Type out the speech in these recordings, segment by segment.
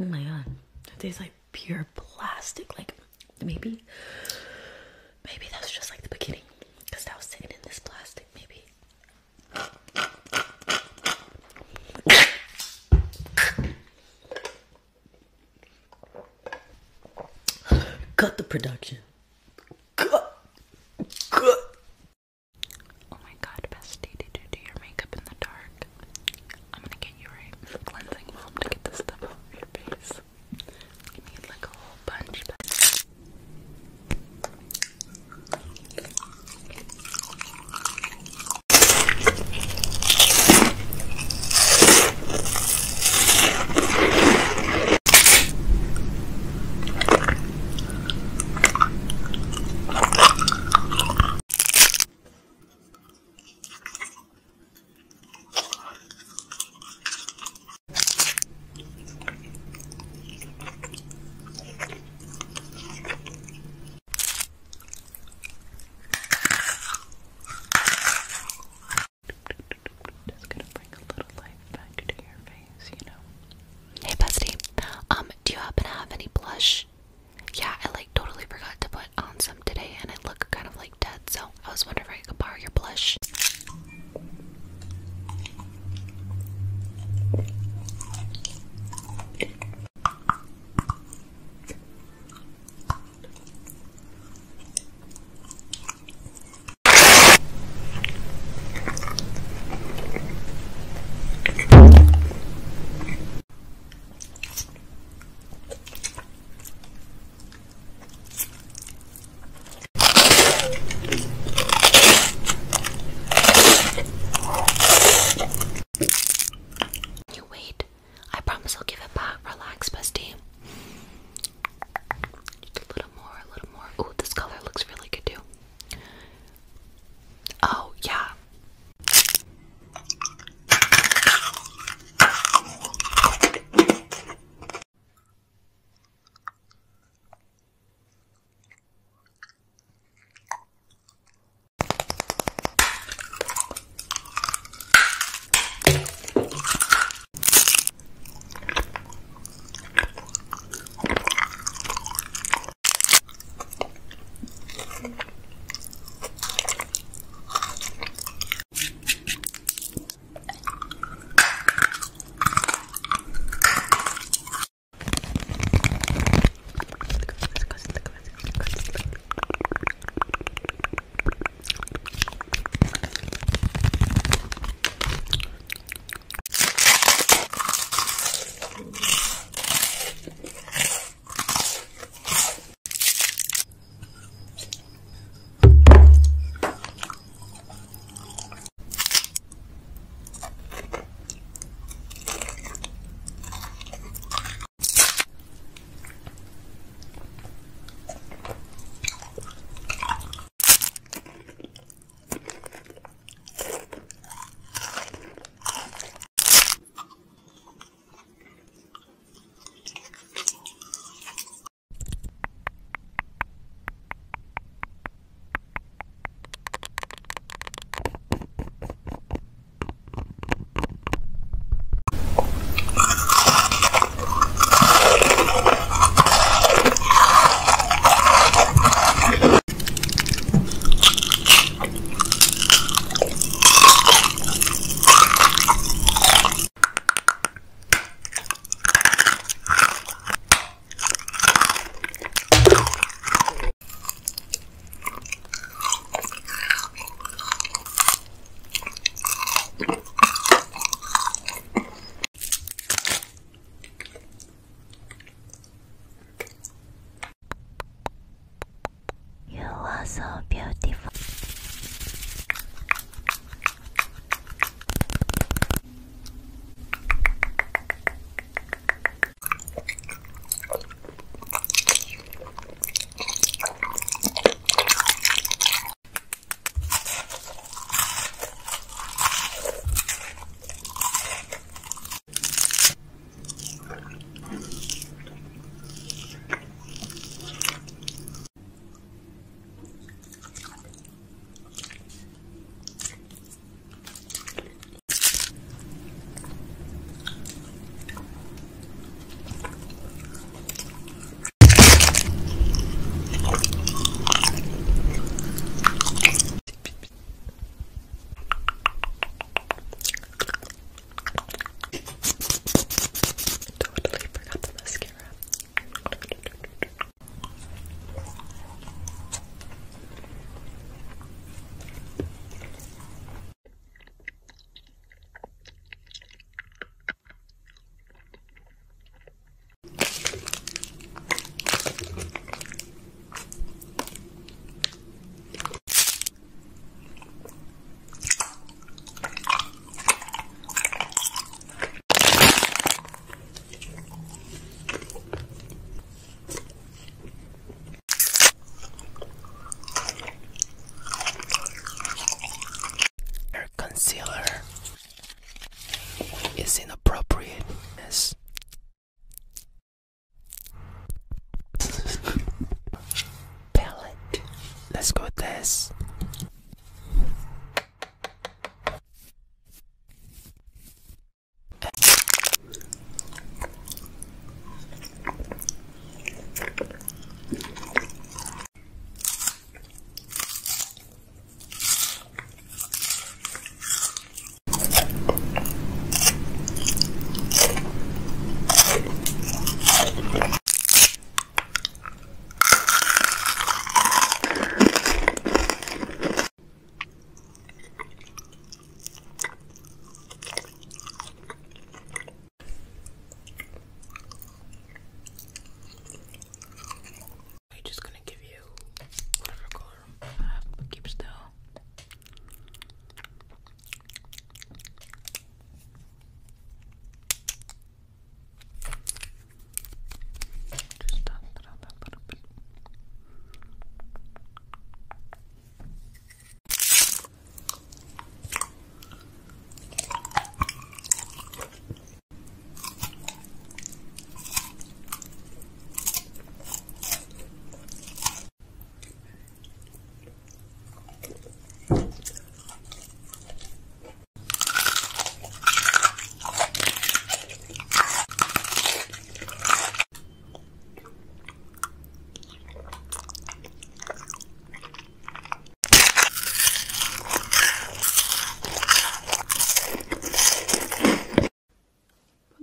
oh my god. It tastes like pure plastic. Like maybe maybe that's just like the beginning. Because I was sitting in this plastic, maybe. Cut the production. Bye. beauty.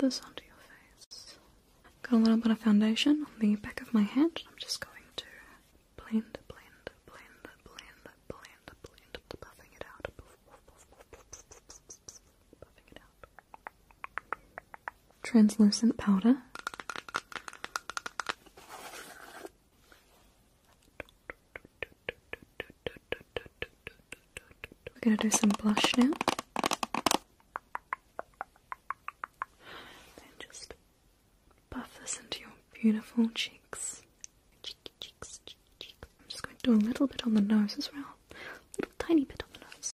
This onto your face. Got a little bit of foundation on the back of my hand. I'm just going to blend, blend, blend, blend, blend, blend, buffing it out. Buffing it out. Translucent powder. We're going to do some blush now. Then just buff this into your beautiful cheeks. Cheeky cheeks, cheeky cheeks. I'm just going to do a little bit on the nose as well. A little tiny bit on